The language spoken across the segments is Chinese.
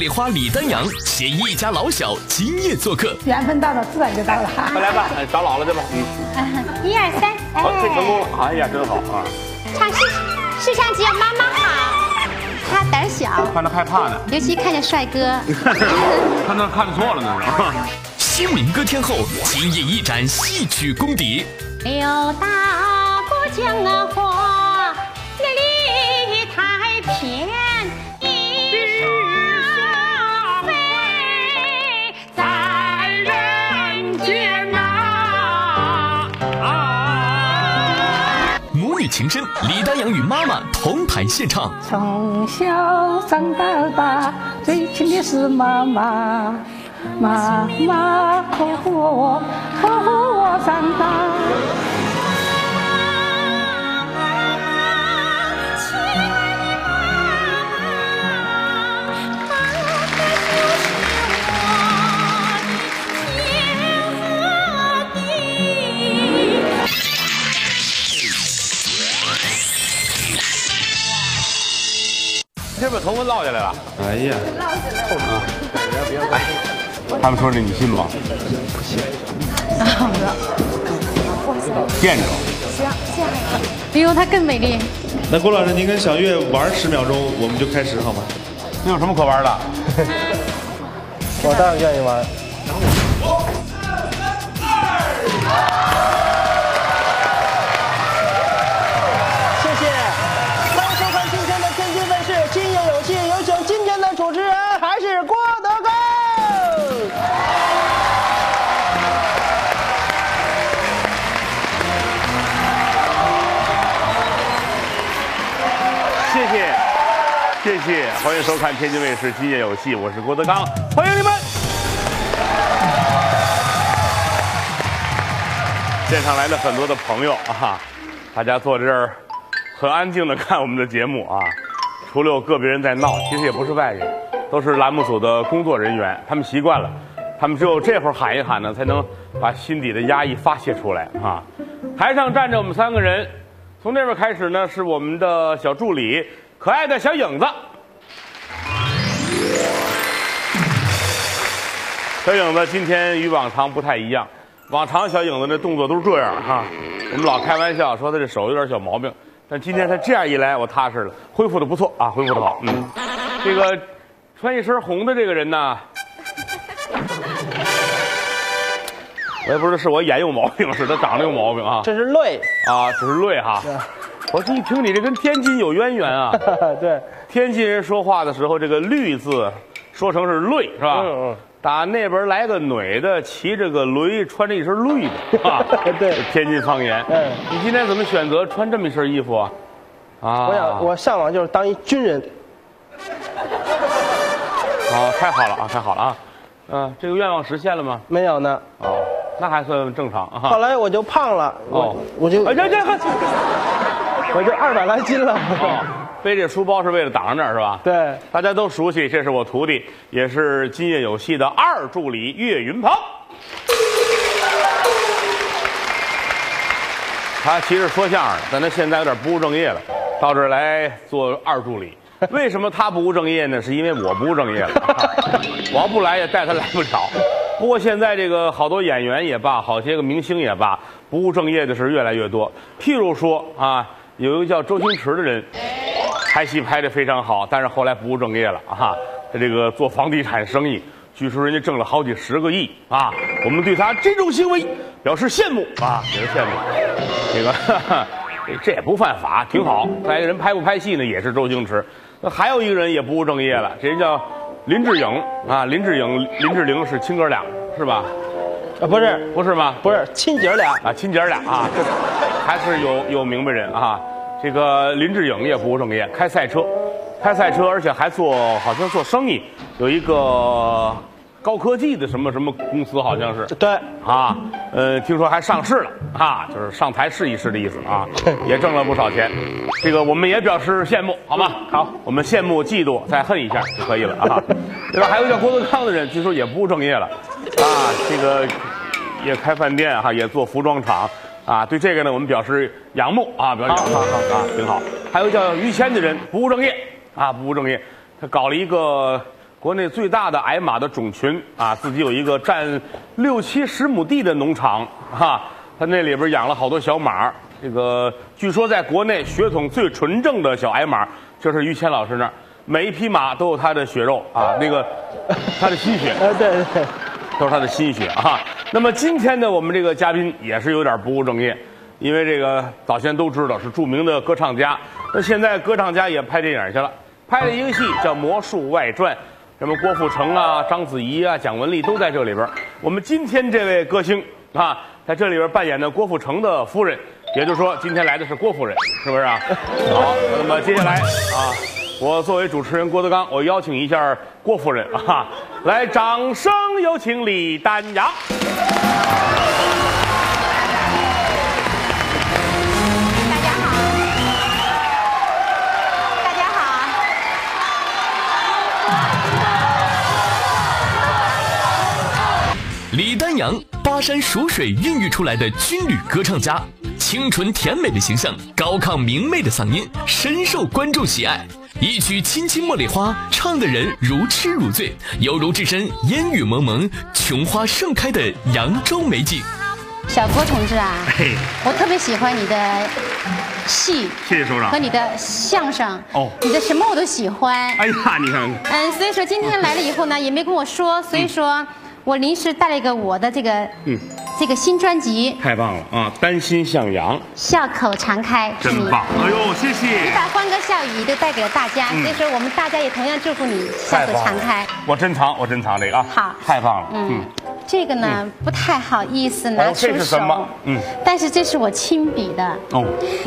高音茉莉花李丹阳携一家老小今夜做客。缘分到了，自然就到了。快来吧，哎找姥姥去吧。嗯，一二三，好，这成功了。哎呀，真好啊！唱世世上只有妈妈好。他胆小，看他害怕呢。尤其看见帅哥。看他看错了呢是。新民歌天后今夜一展戏曲功底。刘大哥江啊花，情深，李丹阳与妈妈同台献唱。从小长到大，最亲的是妈妈，妈妈呵护我，呵护我长大。落下来了。哎呀，落下来了。哎，他们说这你信吗？不信。好的。见着。行，下一个。比如她更美丽。那郭老师，您跟小月玩十秒钟，我们就开始好吗？你有什么可玩的？我当然愿意玩。迎收看天津卫视《今夜有戏》，我是郭德纲，欢迎你们。现场来了很多的朋友啊，大家坐这儿很安静的看我们的节目啊，除了有个别人在闹，其实也不是外人，都是栏目组的工作人员，他们习惯了，他们只有这会儿喊一喊呢，才能把心底的压抑发泄出来啊。台上站着我们三个人，从那边开始呢，是我们的小助理。可爱的小影子，小影子今天与往常不太一样。往常小影子那动作都是这样哈，我们老开玩笑说他这手有点小毛病，但今天他这样一来，我踏实了，恢复的不错啊，恢复的好。嗯，这个穿一身红的这个人呢，我也不知道是我眼有毛病，是他长得有毛病啊。这是泪啊，这是泪哈。我这一听，你这跟天津有渊源啊？对，天津人说话的时候，这个“绿”字说成是“累”，是吧？嗯嗯。打那边来个女的，骑着个驴，穿着一身绿的，啊，对，天津方言。嗯。你今天怎么选择穿这么一身衣服啊？啊。我想，我向往就是当一军人。哦，太好了啊，太好了啊！嗯，这个愿望实现了吗？没有呢。哦，那还算正常啊。后来我就胖了，哦，我就。哎呀呀！我就二百来斤了，背这书包是为了挡着那儿是吧？对，大家都熟悉，这是我徒弟，也是今夜有戏的二助理岳云鹏。他其实说相声，但他现在有点不务正业了，到这儿来做二助理。为什么他不务正业呢？是因为我不务正业了。我要不来也带他来不了。不过现在这个好多演员也罢，好些个明星也罢，不务正业的是越来越多。譬如说啊。有一个叫周星驰的人，拍戏拍的非常好，但是后来不务正业了啊！他这个做房地产生意，据说人家挣了好几十个亿啊！我们对他这种行为表示羡慕啊，表示羡慕。这个 这也不犯法，挺好。再一个人拍不拍戏呢，也是周星驰。那还有一个人也不务正业了，这人叫林志颖啊，林志颖、林志玲是亲哥俩，是吧？啊，不是，不是吗？不是亲姐俩啊，亲姐俩啊，这还是有有明白人啊。这个林志颖也不务正业，开赛车，开赛车，而且还做好像做生意，有一个高科技的什么什么公司，好像是对啊，呃，听说还上市了啊，就是上台试一试的意思啊，也挣了不少钱。这个我们也表示羡慕，好吗？好，我们羡慕、嫉妒、再恨一下就可以了啊。对吧？还有叫郭德纲的人，据说也不务正业了啊，这个也开饭店哈，也做服装厂。啊，对这个呢，我们表示仰慕啊，表示仰慕啊，挺好。还有叫于谦的人不务正业啊，不务正业，他搞了一个国内最大的矮马的种群啊，自己有一个占六七十亩地的农场哈，他那里边养了好多小马。这个据说在国内血统最纯正的小矮马，就是于谦老师那儿，每一匹马都有他的血肉啊，那个他的心血。呃，对对，都是他的心血啊。那么今天的我们这个嘉宾也是有点不务正业，因为这个早先都知道是著名的歌唱家，那现在歌唱家也拍电影去了，拍了一个戏叫《魔术外传》。什么郭富城啊、章子怡啊、蒋雯丽都在这里边。我们今天这位歌星啊，在这里边扮演的郭富城的夫人，也就是说今天来的是郭夫人，是不是啊？好，那么接下来啊，我作为主持人郭德纲，我邀请一下郭夫人啊，来，掌声有请李丹阳。大家好，大家好李丹阳，巴山蜀水孕育出来的军旅歌唱家，清纯甜美的形象，高亢明媚的嗓音，深受观众喜爱。一曲《亲亲茉莉花》，唱的人如痴如醉，犹如置身烟雨蒙蒙、琼花盛开的扬州美景。小郭同志啊，我特别喜欢你的戏，谢谢首长和你的相声哦，你的什么我都喜欢。哎呀，你看，嗯，所以说今天来了以后呢，也没跟我说，所以说。我临时带了一个我的这个，嗯，这个新专辑，太棒了啊！丹心向阳，笑口常开，真棒！哎呦，谢谢！你把欢歌笑语都带给了大家，所以说我们大家也同样祝福你笑口常开。我珍藏，我珍藏这个啊，好，太棒了，嗯。这个呢不太好意思拿出手，嗯，但是这是我亲笔的。哦，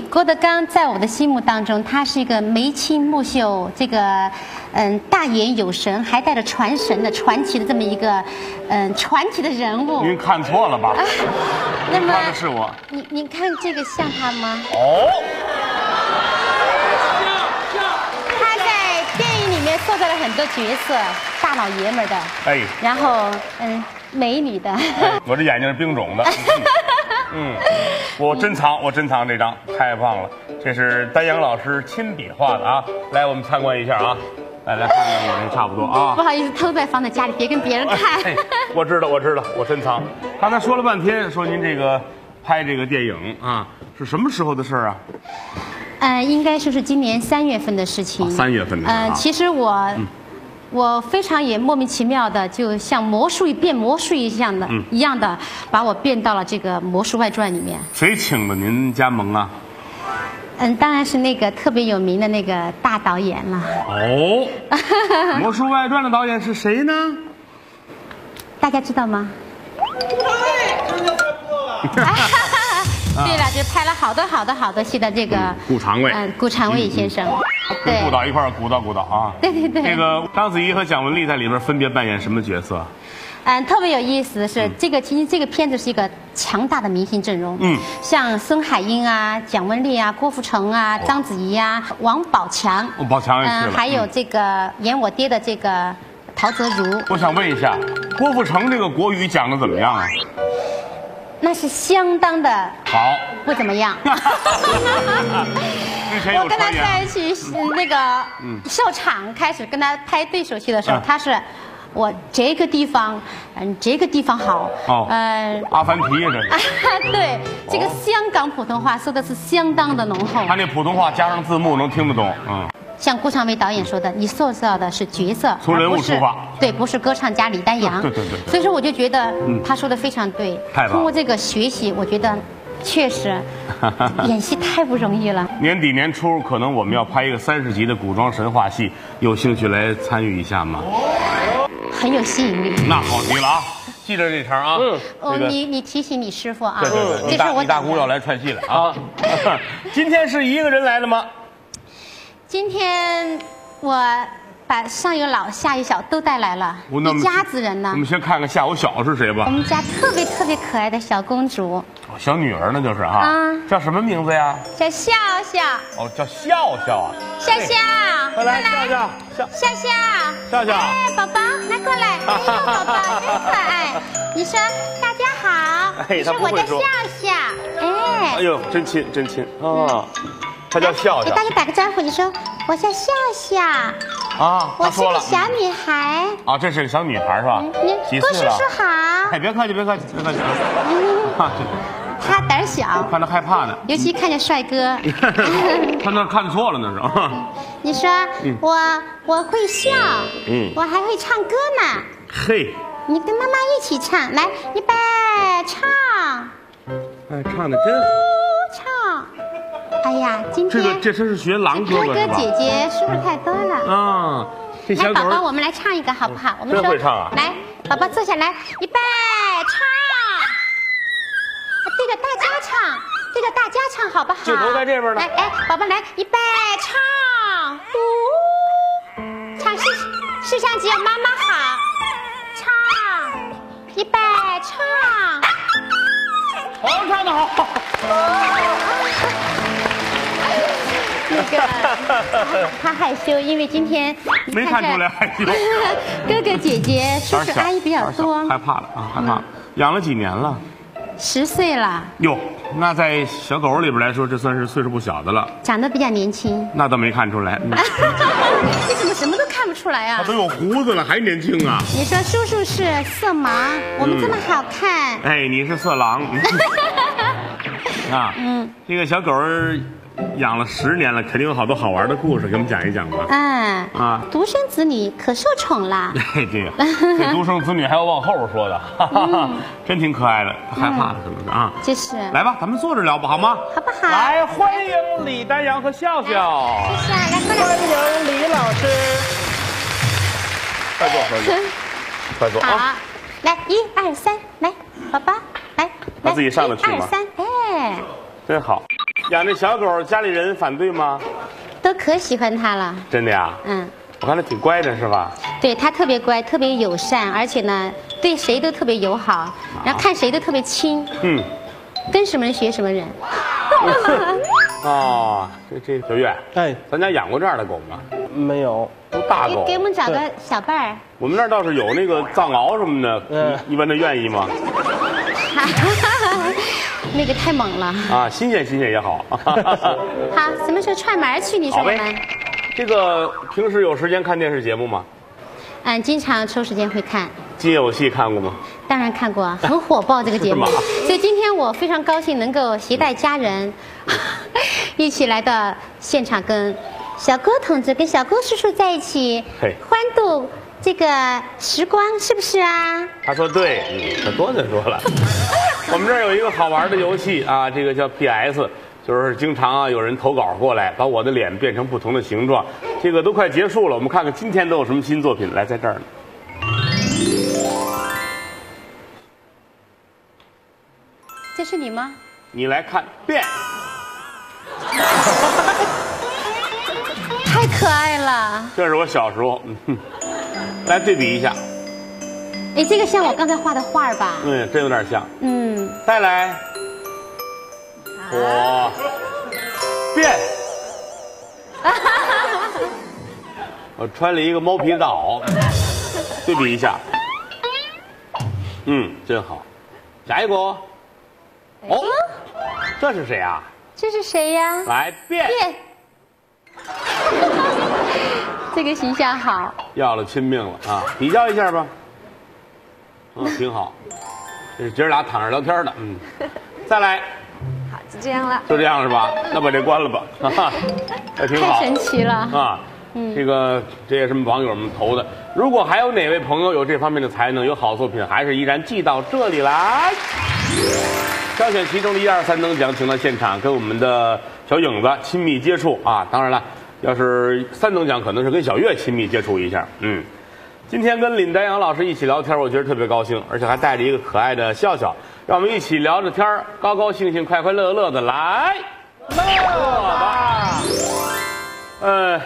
郭德纲在我的心目当中，他是一个眉清目秀，这个嗯大眼有神，还带着传神的传奇的这么一个嗯传奇的人物。您看错了吧？那么是我。您您看这个像他吗？哦，像像。他在电影里面塑造了很多角色，大老爷们的。哎。然后嗯。美女的，我这眼睛是冰肿的。嗯，我珍藏，我珍藏这张，太棒了。这是丹阳老师亲笔画的啊，来，我们参观一下啊。来来看看我这差不多啊。不好意思，偷在放在家里，别跟别人看。我知道，我知道，我珍藏。刚才说了半天，说您这个拍这个电影啊，是什么时候的事儿啊？呃，应该说是今年三月份的事情。三月份的。嗯，其实我。我非常也莫名其妙的，就像魔术变魔术一样的，一样的，把我变到了这个《魔术外传》里面。谁请的您加盟啊？嗯，当然是那个特别有名的那个大导演了。哦，《魔术外传》的导演是谁呢？大家知道吗？对了，就拍了好多好多好多戏的这个顾长卫，嗯，顾长卫先生，跟顾导一块鼓捣鼓捣啊。对对对。那个章子怡和蒋雯丽在里边分别扮演什么角色？嗯，特别有意思的是，这个其实这个片子是一个强大的明星阵容。嗯。像孙海英啊、蒋雯丽啊、郭富城啊、章子怡啊、王宝强。宝强也去了。还有这个演我爹的这个陶泽如。我想问一下，郭富城这个国语讲的怎么样啊？那是相当的好，不怎么样。我跟他在一起那个秀场开始跟他拍对手戏的时候，他是我这个地方，嗯，这个地方好。哦，嗯，阿凡提呀，这是。对，这个香港普通话说的是相当的浓厚。他那普通话加上字幕能听得懂，嗯。像顾长卫导演说的，你塑造的是角色，从人物出发，对，不是歌唱家李丹阳。对对对。所以说，我就觉得他说的非常对。通过这个学习，我觉得确实 演戏太不容易了。年底年初，可能我们要拍一个三十集的古装神话戏，有兴趣来参与一下吗？很有吸引力。那好极了啊！记着这茬啊。嗯。哦，你你提醒你师傅啊。对对对。这是我大姑要来串戏了啊。今天是一个人来的吗？今天我把上有老下有小都带来了，一家子人呢。我们先看看下有小是谁吧。我们家特别特别可爱的小公主，小女儿呢就是哈。啊，叫什么名字呀？叫笑笑。哦，叫笑笑啊。笑笑，快来，笑笑，笑笑，笑笑。哎，宝宝，来过来，哎呦，宝宝真可爱。你说大家好，你说我叫笑笑。哎，哎呦，真亲真亲啊。他叫笑笑，给大家打个招呼。你说我叫笑笑，啊，我是个小女孩。啊，这是个小女孩是吧？你郭叔叔好。哎，别客气，别客气，别客气。他胆小，看着害怕呢。尤其看见帅哥。他那看错了那是。你说我我会笑，嗯，我还会唱歌呢。嘿，你跟妈妈一起唱，来，预备，唱。哎，唱的真好。唱。哎呀，今天这个这是学狼哥哥哥姐姐是不是太多了？啊，这小宝宝，我们来唱一个好不好？我们真会唱啊！来，宝宝坐下来，预备，唱。对着大家唱，对着大家唱，好不好？镜头在这边呢。来，哎，宝宝来，预备，唱。唱世世上只有妈妈好。唱，预备，唱。好，唱的好。那个他害羞，因为今天没看出来害羞。哥哥姐姐、叔叔阿姨比较多，害怕了啊，害怕。养了几年了？十岁了。哟，那在小狗里边来说，这算是岁数不小的了。长得比较年轻。那倒没看出来。你怎么什么都看不出来啊？他都有胡子了，还年轻啊？你说叔叔是色盲，我们这么好看。哎，你是色狼。啊，嗯，这个小狗儿。养了十年了，肯定有好多好玩的故事，给我们讲一讲吧。嗯啊，独生子女可受宠了。哎，对，这独生子女还要往后说的，哈哈嗯真挺可爱的。害怕了可能是啊。就是。来吧，咱们坐着聊吧，好吗？好不好？来，欢迎李丹阳和笑笑。谢谢，来过来。欢迎李老师。快坐，快坐，快坐啊！来，一二三，来，宝宝，来，他自己上得去吗？一二三，哎，真好。养这小狗，家里人反对吗？都可喜欢它了。真的呀？嗯。我看它挺乖的，是吧？对，它特别乖，特别友善，而且呢，对谁都特别友好，然后看谁都特别亲。嗯。跟什么人学什么人。哦，这这小月，哎，咱家养过这样的狗吗？没有，都大狗。给我们找个小伴儿。我们那儿倒是有那个藏獒什么的，嗯，一般的愿意吗？那个太猛了啊！新鲜新鲜也好。好，什么时候串门去？你说我们。这个平时有时间看电视节目吗？嗯，经常抽时间会看。金有戏看过吗？当然看过，很火爆这个节目。所以今天我非常高兴能够携带家人 一起来到现场，跟小郭同志、跟小郭叔叔在一起欢度。这个时光是不是啊？他说对，嗯，可多的说了。我们这儿有一个好玩的游戏啊，这个叫 PS，就是经常啊有人投稿过来，把我的脸变成不同的形状。这个都快结束了，我们看看今天都有什么新作品。来，在这儿呢。这是你吗？你来看，变。太可爱了。这是我小时候。来对比一下，哎，这个像我刚才画的画吧？嗯，真有点像。嗯，再来，我变，我穿了一个猫皮大袄，对比一下，嗯，真好。下一个，哦，这是谁啊？这是谁呀？来变变。这个形象好，要了亲命了啊！比较一下吧，嗯，挺好。这是姐儿俩躺着聊天的，嗯。再来，好，就这样了，就这样是吧？那把这关了吧，哈哈，还挺好。太神奇了啊！嗯，这个这也是网友们投的。如果还有哪位朋友有这方面的才能，有好作品，还是依然寄到这里来，挑选其中的一二三等奖，请到现场跟我们的小影子亲密接触啊！当然了。要是三等奖，可能是跟小月亲密接触一下。嗯，今天跟林丹阳老师一起聊天，我觉得特别高兴，而且还带着一个可爱的笑笑，让我们一起聊着天高高兴兴、快快乐乐的来乐吧。呃，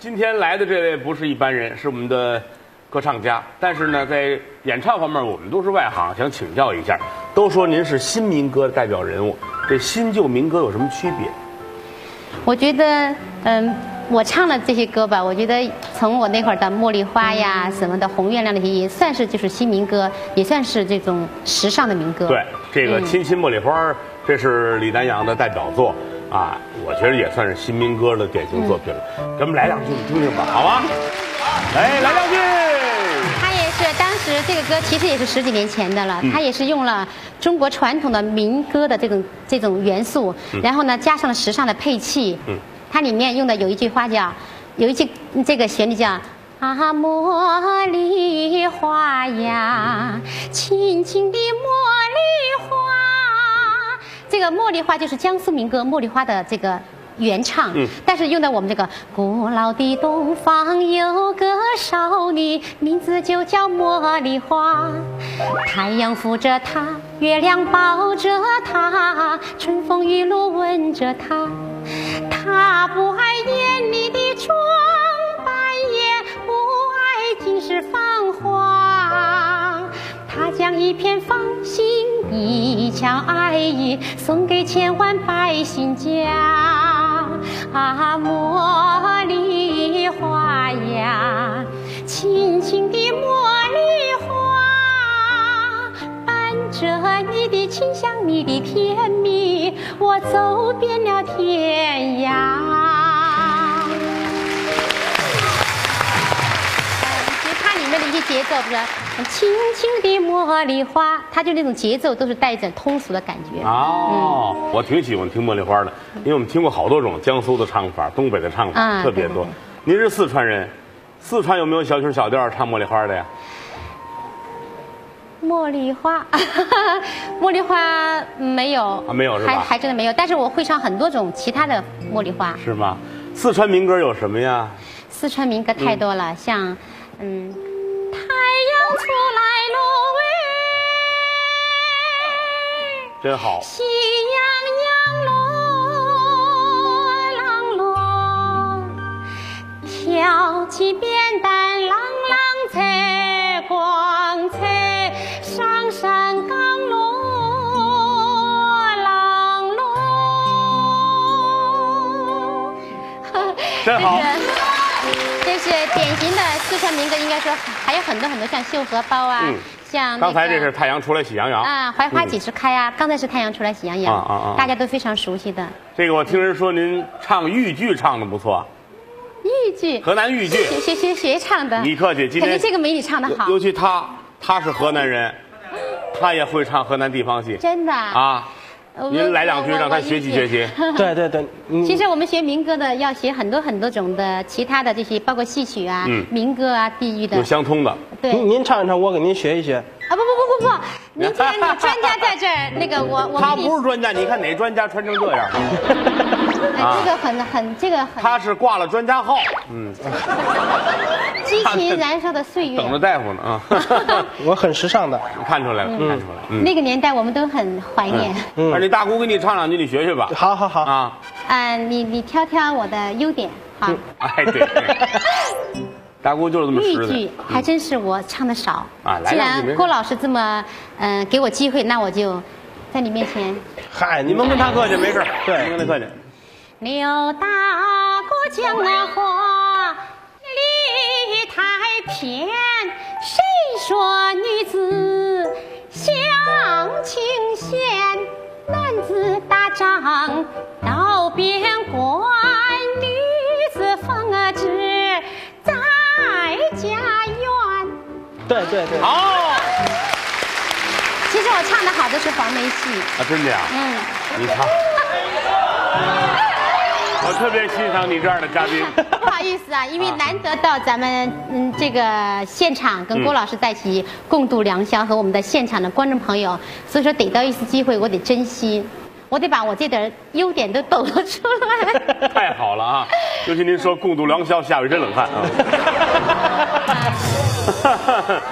今天来的这位不是一般人，是我们的歌唱家，但是呢，在演唱方面我们都是外行，想请教一下。都说您是新民歌的代表人物，这新旧民歌有什么区别？我觉得，嗯。我唱了这些歌吧，我觉得从我那会儿的《茉莉花》呀什么的，《红月亮》那些也算是就是新民歌，也算是这种时尚的民歌。对，这个《亲亲茉莉花》，这是李丹阳的代表作啊，我觉得也算是新民歌的典型作品了。咱们来两句听听吧，好吗？来来两句。他也是当时这个歌其实也是十几年前的了，他也是用了中国传统的民歌的这种这种元素，然后呢加上了时尚的配器。它里面用的有一句话叫，有一句这个旋律叫啊茉莉花呀，青青的茉莉花。这个茉莉花就是江苏民歌《茉莉花》的这个。原唱，嗯但是用在我们这个古老的东方有个少女，名字就叫茉莉花。太阳扶着她，月亮抱着她，春风雨露吻着她。她不爱艳丽的装扮，也不爱尽是繁华。她将一片芳心，一腔爱意，送给千万百姓家。啊，茉莉花呀，青青的茉莉花，伴着你的清香，你的甜蜜，我走遍了天涯。别看里面的一些节奏不是轻轻的茉莉花，它就那种节奏都是带着通俗的感觉。哦，我挺喜欢听茉莉花的，因为我们听过好多种江苏的唱法，东北的唱法特别多。您是四川人，四川有没有小曲小调唱茉莉花的呀？茉莉花，茉莉花没有，啊没有是吧？还还真的没有，但是我会唱很多种其他的茉莉花。是吗？四川民歌有什么呀？四川民歌太多了，像嗯。出来喽喂，真好。喜洋洋咯，啷咯，挑起扁担，郎郎采光采，上山岗咯，啷咯。真好。是典型的四川民歌，应该说还有很多很多，像绣荷包啊，像刚才这是太阳出来喜洋洋啊，槐花几时开啊？刚才是太阳出来喜洋洋啊啊啊！大家都非常熟悉的。这个我听人说您唱豫剧唱的不错，豫剧，河南豫剧，学学学唱的。你客气，今天这个美女唱的好，尤其她，她是河南人，她也会唱河南地方戏，真的啊。您来两句，让他学习学习。对对对，其实我们学民歌的要学很多很多种的其他的这些，包括戏曲啊、民歌啊、地域的。有相通的。对，您您唱一唱，我给您学一学。啊不不不不不，您既然专家在这儿，那个我我。他不是专家，你看哪专家穿成这样？哎，这个很很这个很。他是挂了专家号，嗯。激情燃烧的岁月。等着大夫呢啊！我很时尚的，看出来了，看出来了。那个年代我们都很怀念。嗯，你大姑给你唱两句，你学学吧。好好好啊。嗯，你你挑挑我的优点，好。哎对。大姑就是这么豫剧还真是我唱的少啊。既然郭老师这么嗯给我机会，那我就在你面前。嗨，你们跟他客气，没事。对，跟他客气。刘大哥讲那话理太偏，谁说女子享清闲？男子打仗到边关，女子奉旨在家园。对对对。好。其实我唱的好的是黄梅戏。啊，真的呀？嗯。你唱。我特别欣赏你这样的嘉宾。不好意思啊，因为难得到咱们嗯这个现场跟郭老师在一起共度良宵，和我们的现场的观众朋友，所以说得到一次机会，我得珍惜，我得把我这点优点都抖了出来。太好了啊！尤其您说共度良宵，吓我一身冷汗啊。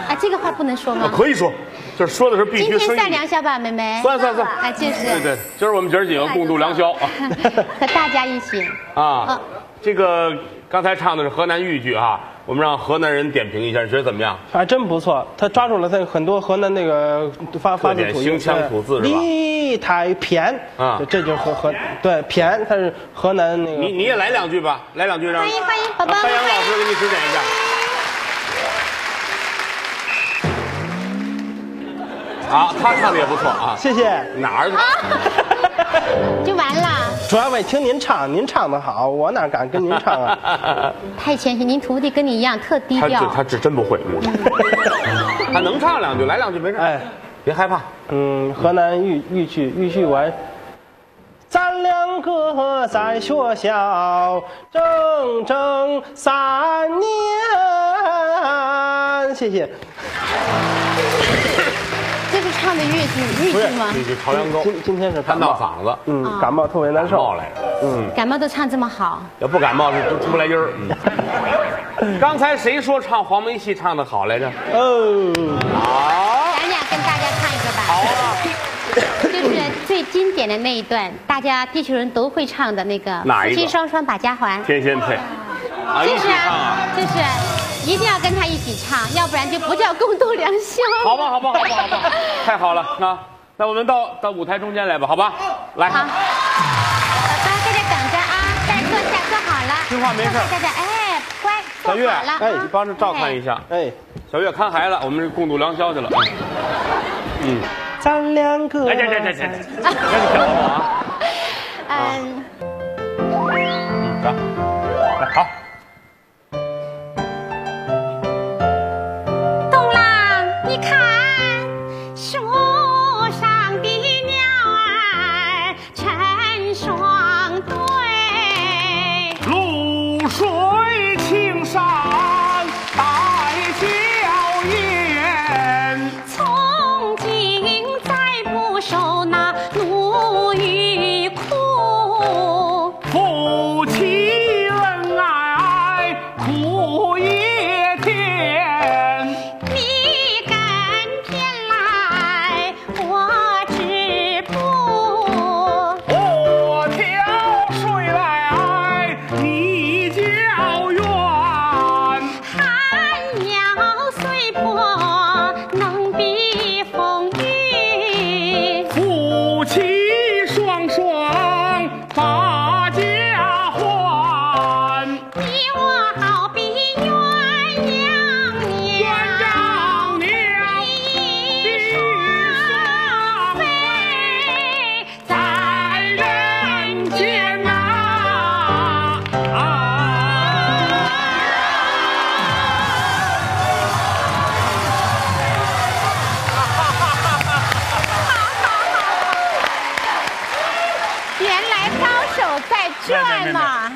啊，这个话不能说吗？可以说。就是说的是必须。今天算良宵吧，妹妹。算算算，哎，就是。对对，今儿我们姐儿几个共度良宵啊。和大家一起。啊，这个刚才唱的是河南豫剧哈，我们让河南人点评一下，你觉得怎么样？还真不错，他抓住了他很多河南那个发发的土腔土字是吧？离太偏啊，这就河河对偏，他是河南那个。你你也来两句吧，来两句让。欢迎欢迎，宝宝。欢迎老师给你指点一下。好，他唱的也不错啊，谢谢。哪儿？就完了。主要为听您唱，您唱的好，我哪敢跟您唱啊？太谦虚，您徒弟跟你一样特低调。他这真不会，他能唱两句，来两句没事。哎，别害怕。嗯，河南豫豫剧豫剧完。咱两个在学校整整三年，谢谢。这是唱的粤剧，粤剧吗？豫剧《朝阳沟》。今今天是感冒嗓子，嗯，感冒特别难受。来着，嗯，感冒都唱这么好。要不感冒都出不来音儿。刚才谁说唱黄梅戏唱的好来着？哦，好。咱俩，跟大家唱一个吧。好啊。就是最经典的那一段，大家地球人都会唱的那个“夫妻双双把家还”。天仙配，就是啊，就是一定要跟他一起唱，要不然就不叫共度良宵。好吧，好吧，好吧，好吧，太好了啊！那我们到到舞台中间来吧，好吧？来。好。宝宝在这等着啊，再坐下，坐好了。听话没事。在这，哎，乖，小月，哎，你帮着照看一下。哎，小月看孩子，我们共度良宵去了。嗯。咱两个。哎，这这这这，那你小啊。嗯。嗯，走，来好。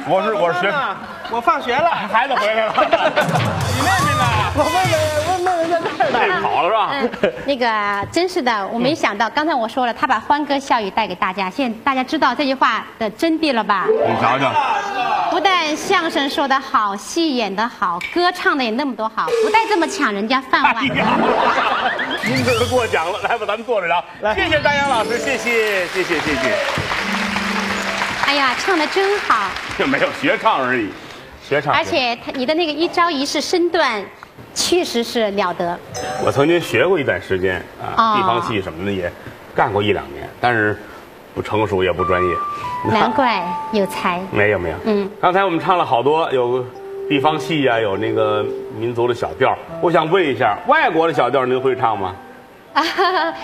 我是我是学，我放学了，孩子回来了。你妹妹呢？我妹妹，我妹妹在那儿呢。累跑了是吧？那个真是的，我没想到，刚才我说了，他把欢歌笑语带给大家，现在大家知道这句话的真谛了吧？你瞧瞧，不但相声说得好，戏演得好，歌唱的也那么多好，不带这么抢人家饭碗的。您这是过奖了，来吧，咱们坐着聊。来，谢谢丹阳老师，谢谢，谢谢，谢谢。哎呀，唱的真好！就 没有学唱而已，学唱。而且他你的那个一招一式身段，确实是了得。我曾经学过一段时间啊，地方戏什么的也干过一两年，但是不成熟也不专业。难怪有才。没有没有，嗯。刚才我们唱了好多，有地方戏呀，有那个民族的小调。我想问一下，外国的小调您会唱吗？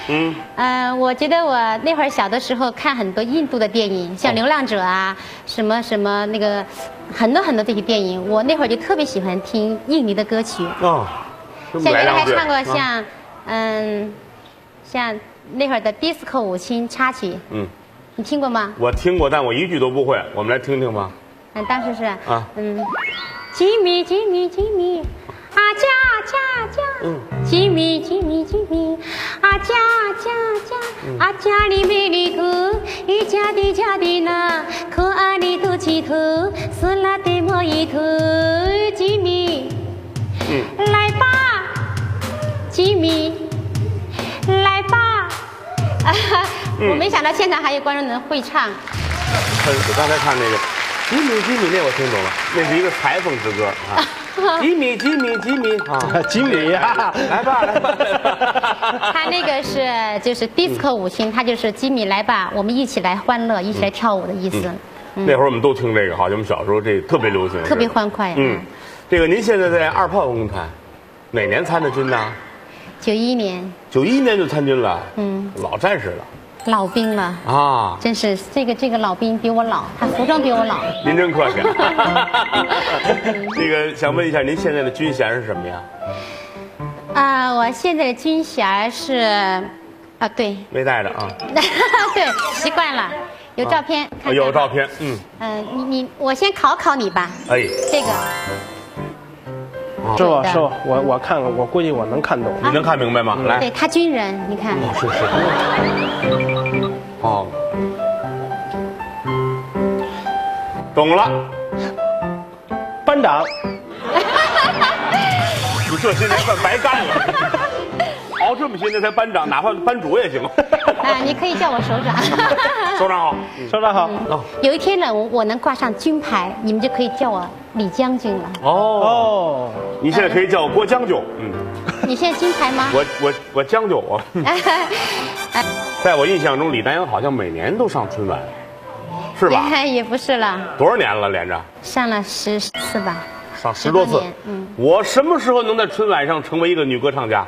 嗯嗯，我觉得我那会儿小的时候看很多印度的电影，像《流浪者》啊，什么什么那个，很多很多这些电影，我那会儿就特别喜欢听印尼的歌曲。哦，像原来还唱过像，嗯，像那会儿的 disco 舞星插曲。嗯，你听过吗？我听过，但我一句都不会。我们来听听吧。嗯，当时是啊，嗯，吉米吉米吉米。啊家家家，吉米吉米吉米，啊家家家，啊家里美丽头，一家的家的那，可爱的肚脐头，死了的莫一头，吉米，来吧，吉米，来吧，我没想到现场还有观众能会唱。我刚才看那个吉米吉米那我听懂了，那是一个裁缝之歌啊。吉米，吉米，吉米啊，吉 米呀，来吧，来吧。他那个是就是 disco 舞星，他就是吉米来吧，我们一起来欢乐，一起来跳舞的意思。那会儿我们都听这个，好像我们小时候这特别流行，特别欢快。嗯，这个您现在在二炮文工团，哪年参的军呢？九一年。九一年就参军了，嗯，老战士了。老兵了啊！真是这个这个老兵比我老，他服装比我老。您真客气。这个想问一下，您现在的军衔是什么呀？啊，我现在的军衔是，啊对。没带着啊。对，习惯了，有照片。有照片，嗯。嗯，你你我先考考你吧。哎。这个。是吧？是吧？我我看看，我估计我能看懂。你能看明白吗？来，对他军人，你看。是是。哦。懂了。班长。你这些年算白干了。熬这么些年才班长，哪怕班主也行。啊，你可以叫我首长。首长好，首长好。有一天呢，我我能挂上军牌，你们就可以叫我李将军了。哦。你现在可以叫我郭将军，嗯。你现在金牌吗？我我我将就我。在我印象中，李丹阳好像每年都上春晚，是吧？也不是了。多少年了连着？上了十次吧。上十多次。嗯。我什么时候能在春晚上成为一个女歌唱家？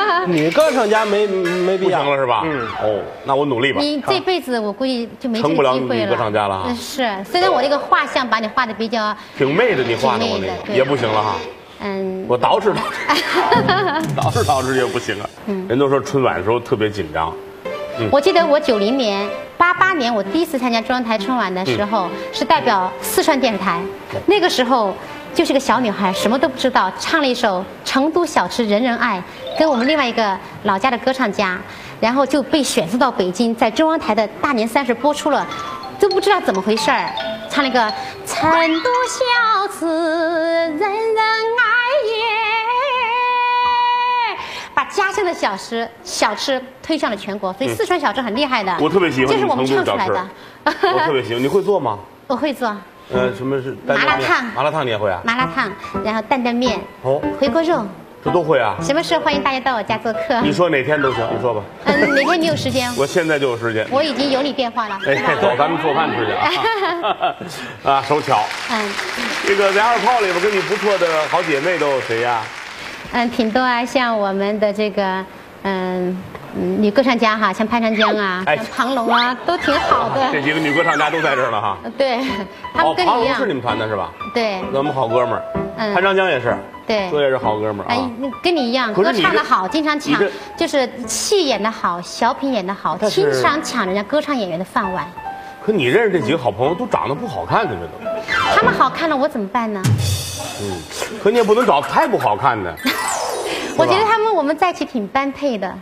女歌唱家没没必要了是吧？嗯。哦，那我努力吧。你这辈子我估计就没成不了女歌唱家了哈。是，虽然我这个画像把你画的比较挺媚的，你画的我那个也不行了哈。嗯。我捯饬捯饬，捯饬捯饬也不行啊。嗯。人都说春晚的时候特别紧张。我记得我九零年、八八年我第一次参加中央台春晚的时候，是代表四川电视台，那个时候。就是个小女孩，什么都不知道，唱了一首《成都小吃人人爱》，跟我们另外一个老家的歌唱家，然后就被选送到北京，在中央台的大年三十播出了，都不知道怎么回事儿，唱了一个《成都小吃人人爱》耶，把家乡的小吃小吃推向了全国，所以四川小吃很厉害的。我特别喜欢，这是我们唱出来的。我特别喜欢，你会做吗？我会做。呃，什么是麻辣烫？麻辣烫你也会啊？麻辣烫，然后担担面，哦，回锅肉，这都会啊？什么时候欢迎大家到我家做客？你说哪天都行，你说吧。嗯，哪天你有时间？我现在就有时间。我已经有你电话了。哎，走，咱们做饭吃去啊！啊，手巧。嗯，这个在二炮里边跟你不错的好姐妹都有谁呀？嗯，挺多啊，像我们的这个，嗯。女歌唱家哈，像潘长江啊，像庞龙啊，都挺好的。这几个女歌唱家都在这儿了哈。对，他们跟你一样。是你们团的是吧？对。我们好哥们儿，潘长江也是。对。这也是好哥们儿啊。跟你一样，歌唱的好，经常抢，就是戏演的好，小品演的好，经常抢人家歌唱演员的饭碗。可你认识这几个好朋友都长得不好看的，这都。他们好看了，我怎么办呢？嗯，可你也不能找太不好看的。我觉得他们我们在一起挺般配的。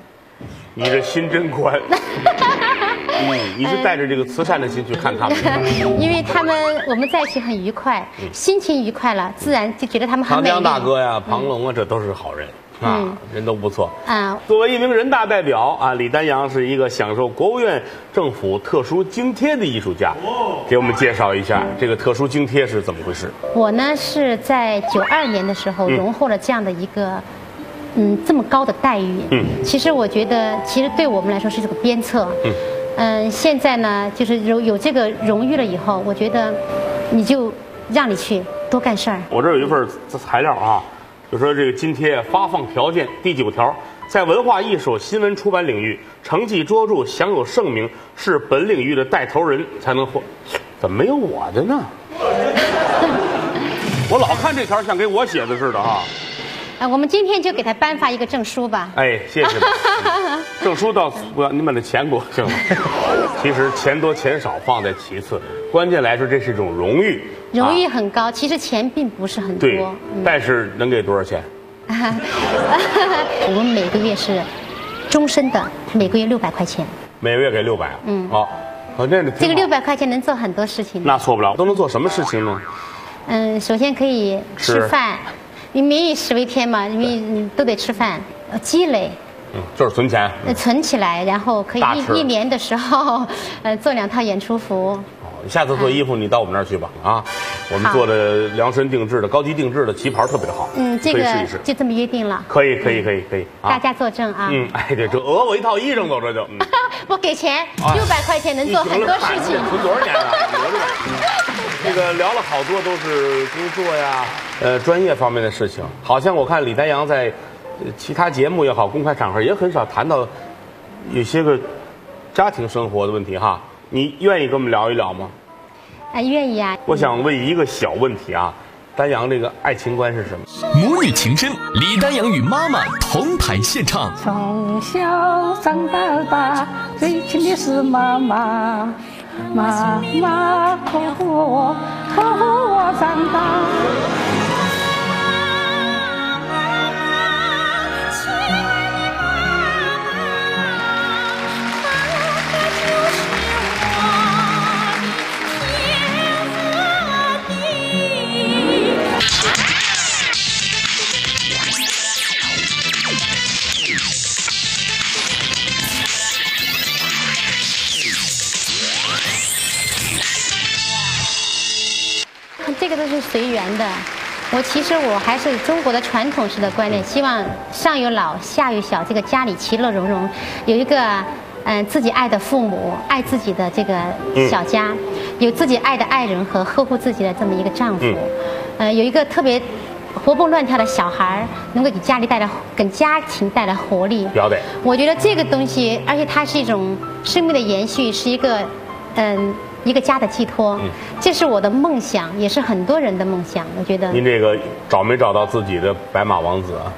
你这心真宽，嗯，你是带着这个慈善的心去看他们，因为他们我们在一起很愉快，心情愉快了，自然就觉得他们很美丽。长江大哥呀，庞龙啊，这都是好人啊，人都不错。啊，作为一名人大代表啊，李丹阳是一个享受国务院政府特殊津贴的艺术家，给我们介绍一下这个特殊津贴是怎么回事。我呢是在九二年的时候荣获了这样的一个。嗯，这么高的待遇，嗯，其实我觉得，其实对我们来说是这个鞭策，嗯，嗯，现在呢，就是有有这个荣誉了以后，我觉得，你就让你去多干事儿。我这有一份材料啊，就说这个津贴发放条件第九条，在文化艺术、新闻出版领域成绩卓著、享有盛名，是本领域的带头人才能获。怎么没有我的呢？我老看这条像给我写的似的哈。啊，我们今天就给他颁发一个证书吧。哎，谢谢。证书到不要，你把那钱给我行吗。其实钱多钱少放在其次，关键来说这是一种荣誉。荣誉很高，其实钱并不是很多。对，但是能给多少钱？我们每个月是终身的，每个月六百块钱。每个月给六百。嗯。好，这个六百块钱能做很多事情。那错不了，都能做什么事情呢？嗯，首先可以吃饭。你民以食为天嘛，因为都得吃饭，积累，嗯，就是存钱，存起来，然后可以一一年的时候，呃，做两套演出服。哦，下次做衣服你到我们那儿去吧，啊，我们做的量身定制的、高级定制的旗袍特别好，嗯，这个就这么约定了。可以，可以，可以，可以，大家作证啊。嗯，哎，对，这讹我一套衣裳走这就。不给钱，六百块钱能做很多事情。存多少年了？这个聊了好多都是工作呀，呃，专业方面的事情。好像我看李丹阳在其他节目也好，公开场合也很少谈到有些个家庭生活的问题哈，你愿意跟我们聊一聊吗？啊，愿意啊。我想问一个小问题啊，丹阳这个爱情观是什么？母女情深，李丹阳与妈妈同台献唱。从小长到大，最亲的是妈妈，妈妈呵护我，呵护我长大。个都是随缘的。我其实我还是中国的传统式的观念，希望上有老下有小，这个家里其乐融融，有一个嗯自己爱的父母，爱自己的这个小家，有自己爱的爱人和呵护自己的这么一个丈夫，呃，有一个特别活蹦乱跳的小孩，能够给家里带来给家庭带来活力。我觉得这个东西，而且它是一种生命的延续，是一个嗯。一个家的寄托，这是我的梦想，也是很多人的梦想。我觉得您这个找没找到自己的白马王子啊？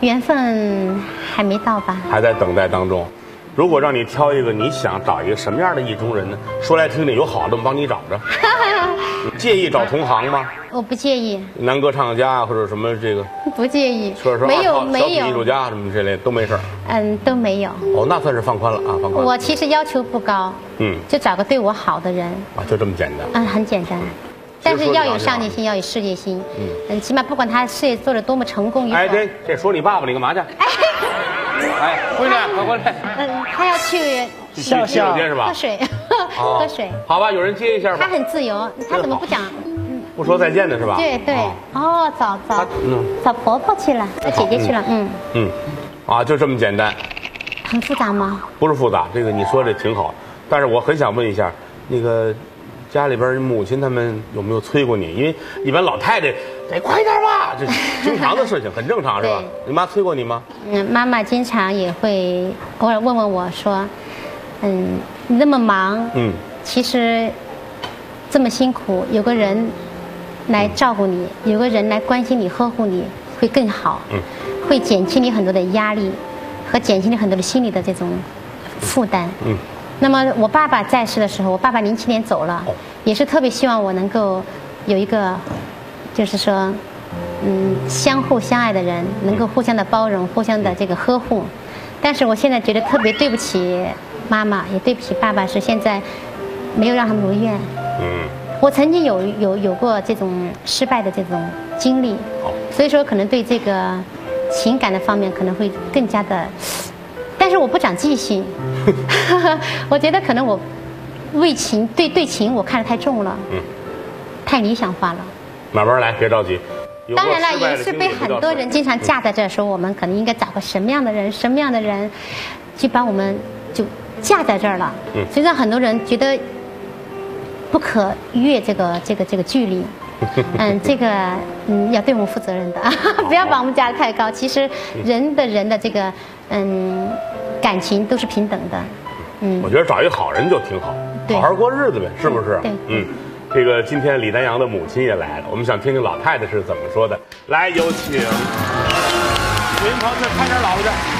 缘分还没到吧？还在等待当中。如果让你挑一个，你想找一个什么样的意中人呢？说来听听，有好的，我帮你找着。介意找同行吗？我不介意。男歌唱家或者什么这个？不介意。说说没有没有。艺术家什么之类都没事嗯，都没有。哦，那算是放宽了啊，放宽。我其实要求不高。嗯。就找个对我好的人。啊，就这么简单。嗯，很简单。但是要有上进心，要有事业心。嗯。嗯，起码不管他事业做的多么成功。哎，这这说你爸爸，你干嘛去？哎，闺女，快过来。嗯，他要去洗洗手间是吧？喝水，喝水。好吧，有人接一下吧。他很自由，他怎么不讲？不说再见的是吧？对对。哦，找找找婆婆去了，找姐姐去了。嗯嗯，啊，就这么简单。很复杂吗？不是复杂，这个你说的挺好，但是我很想问一下，那个。家里边母亲他们有没有催过你？因为一般老太太得快点吧，这经常的事情，很正常是吧？你妈催过你吗？嗯，妈妈经常也会偶尔问问我说：“嗯，你那么忙，嗯，其实这么辛苦，有个人来照顾你，有个人来关心你、呵护你会更好，嗯，会减轻你很多的压力和减轻你很多的心理的这种负担，嗯。”那么我爸爸在世的时候，我爸爸零七年走了，也是特别希望我能够有一个，就是说，嗯，相互相爱的人，能够互相的包容，互相的这个呵护。但是我现在觉得特别对不起妈妈，也对不起爸爸，是现在没有让他们如愿。嗯。我曾经有有有过这种失败的这种经历，所以说可能对这个情感的方面可能会更加的。但是我不长记性，我觉得可能我为情对对情我看得太重了，嗯，太理想化了。慢慢来，别着急。当然了，也是被很多人经常架在这说，我们可能应该找个什么样的人，什么样的人，去帮我们就架在这儿了。嗯，所以让很多人觉得不可越这个这个这个距离。嗯，这个嗯要对我们负责任的，不要把我们架得太高。其实人的人的这个嗯。感情都是平等的，嗯，我觉得找一个好人就挺好，好好过日子呗，是不是？对，嗯，这个今天李丹阳的母亲也来了，我们想听听老太太是怎么说的。来，有请，您旁去看点姥姥去。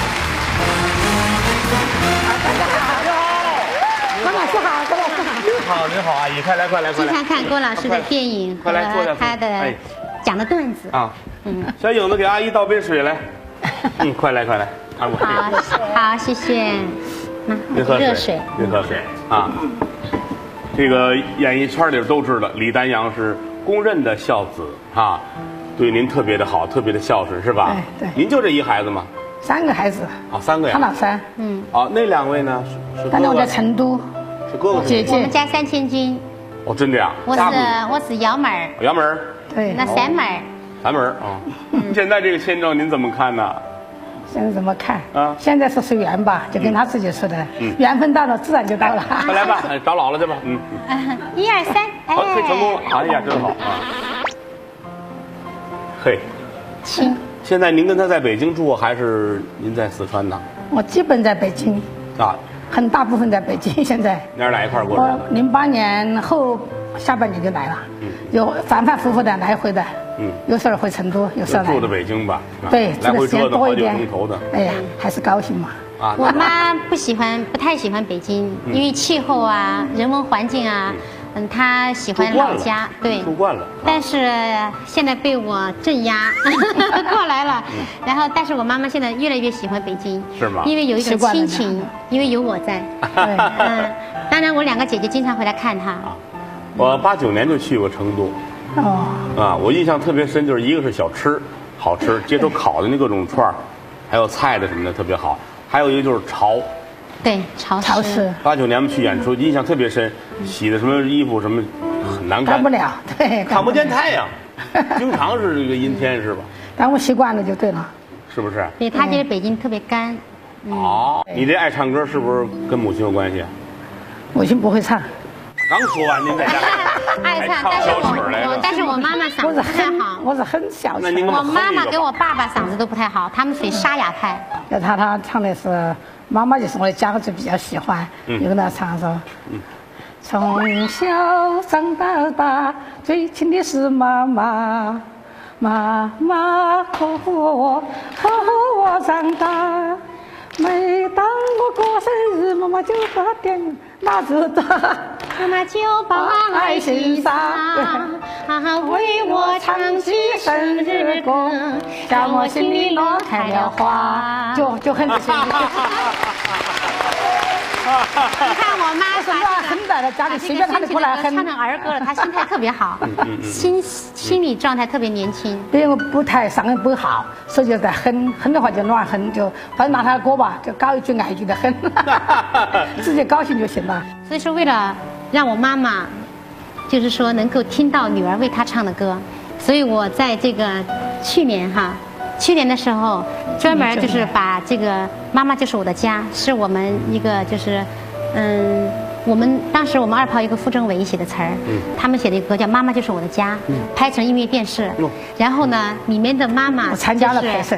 好。您好，阿姨，快来，快来，快来。经常看郭老师的电影和他的讲的段子啊。嗯，小影子给阿姨倒杯水来。嗯，快来，快来。好，好，谢谢。您喝水，您喝水啊。这个演艺圈里都知道，李丹阳是公认的孝子啊，对您特别的好，特别的孝顺，是吧？对。您就这一孩子吗？三个孩子。啊，三个呀。他老三。嗯。哦，那两位呢？是哥哥。在成都。是哥哥。姐姐。我们家三千斤。哦，真的呀。我是我是幺妹儿。幺妹儿。对。那三妹儿。三妹儿啊。现在这个现状您怎么看呢？现在怎么看？啊，现在是随缘吧，就跟他自己说的，缘分到了，自然就到了。快来吧，找姥姥去吧。嗯，一二三，好，可以成功了。哎呀，真好啊！嘿，亲。现在您跟他在北京住，还是您在四川呢？我基本在北京。啊，很大部分在北京。现在娘俩一块过我子。零八年后下半年就来了，有反反复复的来回的，嗯有时候回成都，有时候来住的北京吧？啊对，来回住的时间折腾好几个多一点钟头的。哎呀，还是高兴嘛。啊，我妈不喜欢，不太喜欢北京，因为气候啊、人文环境啊，嗯，她喜欢老家，对住。惯了。但是现在被我镇压 过来了，然后但是我妈妈现在越来越喜欢北京，嗯是吗因为有一种亲情，因为有我在。对，嗯，当然我两个姐姐经常回来看他。我八九年就去过成都，哦，啊，我印象特别深，就是一个是小吃好吃，街头烤的那各种串儿，还有菜的什么的特别好，还有一个就是潮。对，潮湿。潮湿八九年我们去演出，印象特别深，洗的什么衣服什么很难干干不，了，对，看不见。太阳，经常是这个阴天是吧？但我习惯了就对了。是不是？对，他觉得北京特别干。哦，你这爱唱歌是不是跟母亲有关系？母亲不会唱，刚说完您在家 爱唱，但是我我但是我妈妈嗓子不太很好。我是很小声那您。给我妈妈跟我爸爸嗓子都不太好，他们属于沙哑派。那他他唱的是妈妈，就是我的家就比较喜欢，嗯有跟他唱说。从小长到大，最亲的是妈妈，妈妈呵护我，呵护我长大。每当我过生日，妈妈就把电拿着打，妈妈就把爱心撒，为我唱起生日歌，让我心里落开了花。就就很这些。你看我妈是吧？把很在了家里，随便他就过来哼。唱成儿歌了，她心态特别好，心心理状态特别年轻。对，我不太嗓音不好，所以就在哼，哼的话就乱哼，就反正拿他的歌吧，就搞一句爱一句的哼，自己高兴就行了。所以说，为了让我妈妈，就是说能够听到女儿为她唱的歌，所以我在这个去年哈，去年的时候，专门就是把这个“妈妈就是我的家”是我们一个就是，嗯，我们当时我们二炮一个傅政委写的词儿，他们写的一个歌叫《妈妈就是我的家》，拍成音乐电视，然后呢，里面的妈妈我参加了就是拍摄，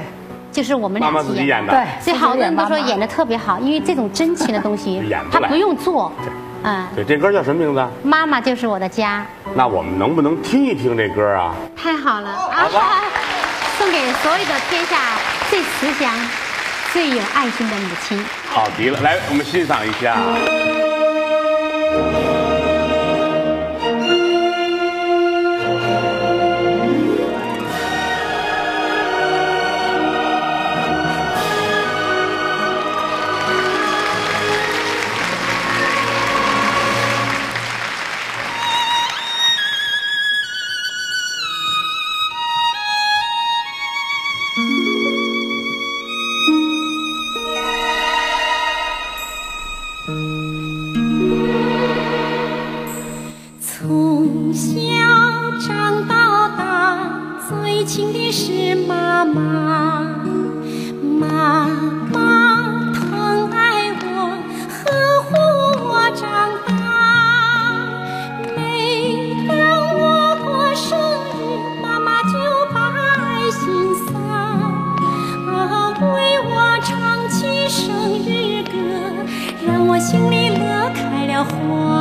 就是我们妈俩演妈自己演的。对，所以好多人都说妈妈演的特别好，因为这种真情的东西 演，出来他不用做，嗯，对，这歌叫什么名字？妈妈就是我的家，那我们能不能听一听这歌啊？太好了啊！送给所有的天下最慈祥、最有爱心的母亲。好极了，来，我们欣赏一下。花。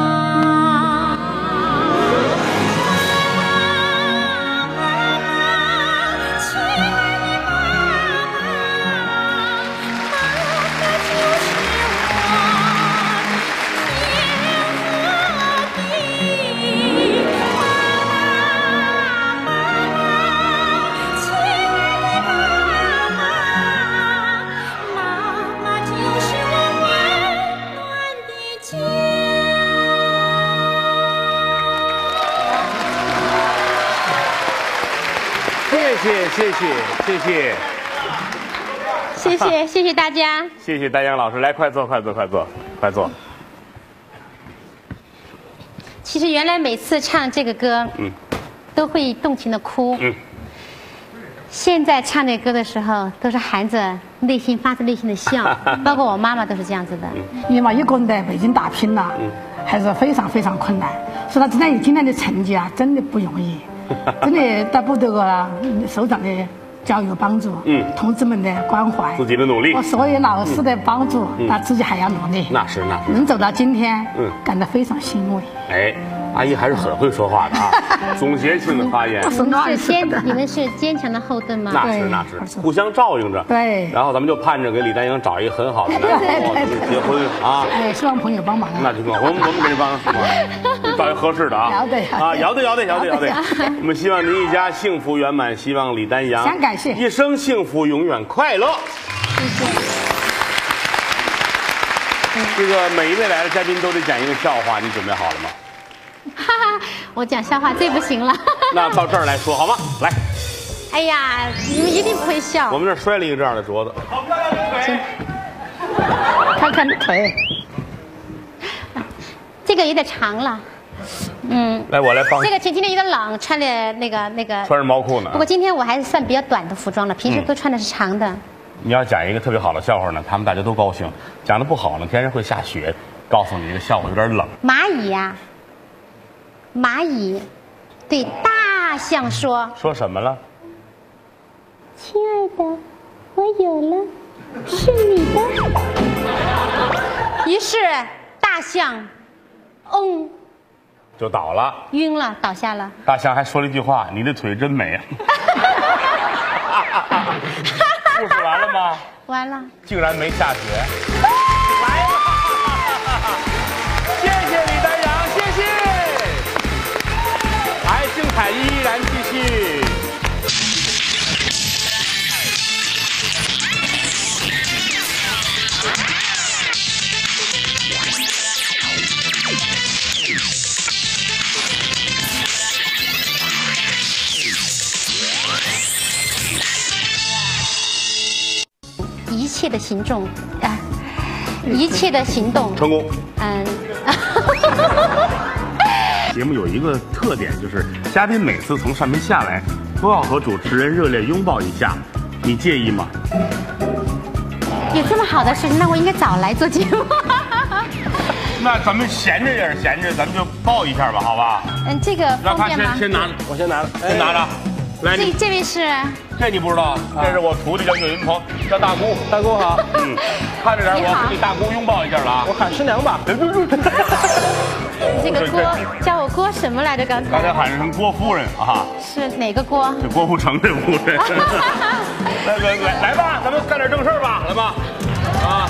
谢谢大家。谢谢丹阳老师，来，快坐快坐快坐快坐。其实原来每次唱这个歌，嗯都会动情的哭。嗯现在唱这歌的时候，都是含着内心发自内心的笑，包括我妈妈都是这样子的。嗯你嘛一个人在北京打拼呐，还是非常非常困难。所以他今天有今天的成绩啊，真的不容易，真的到不得个了，首长的教育帮助，嗯，同志们的关怀，自己的努力，我所有老师的帮助，那自己还要努力。那是那是，能走到今天，嗯，感到非常欣慰。哎。阿姨还是很会说话的啊！总结性的发言。是坚，你们是坚强的后盾吗？那是那是，互相照应着。对。然后咱们就盼着给李丹英找一个很好的男朋友结婚啊！哎，希望朋友帮忙。那就够，我们我们给你帮忙，找一个合适的啊！要得啊！要得要得要得要得！我们希望您一家幸福圆满，希望李丹阳，想感谢，一生幸福，永远快乐。谢谢。这个每一位来的嘉宾都得讲一个笑话，你准备好了吗？哈哈，我讲笑话最不行了。那到这儿来说好吗？来。哎呀，你们一定不会笑。我们这摔了一个这样的镯子。好漂亮的腿。看看腿。这个有点长了。嗯。来，我来帮。这个今今天有点冷，穿的那个那个。穿着毛裤呢。不过今天我还是算比较短的服装了，平时都穿的是长的。你要讲一个特别好的笑话呢，他们大家都高兴；讲的不好呢，天上会下雪。告诉你，这个笑话有点冷。蚂蚁呀。蚂蚁对大象说：“说什么了？亲爱的，我有了，是你的。”于是大象，嗯，就倒了，晕了，倒下了。大象还说了一句话：“你的腿真美。” 故事完了吗？完了。竟然没下雪。来了。精彩依然继续。一切的行动 啊，一切的行动成功。嗯。节目有一个特点，就是嘉宾每次从上面下来，都要和主持人热烈拥抱一下，你介意吗？有这么好的事情，那我应该早来做节目。那咱们闲着也是闲着，咱们就抱一下吧，好吧？嗯，这个方便吗？先先拿，我先拿，先拿着。来，这这位是？这你不知道？这是我徒弟，叫岳云鹏，叫大姑。大姑好。嗯，看着点，我要大姑拥抱一下了啊！我喊师娘吧。这个郭叫我郭什么来着？刚才刚才喊成郭夫人啊？是哪个郭？是郭富城这夫人。来来来来吧，咱们干点正事吧，来吧，啊。